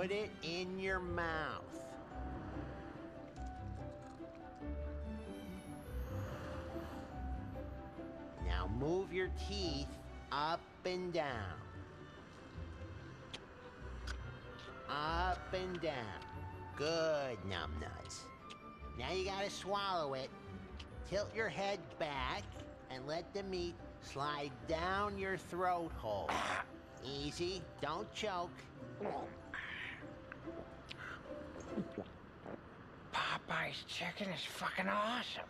put it in your mouth. Now move your teeth up and down. Up and down. Good, numbnuts. Now you gotta swallow it. Tilt your head back and let the meat slide down your throat hole. Easy, don't choke. Popeye's chicken is fucking awesome.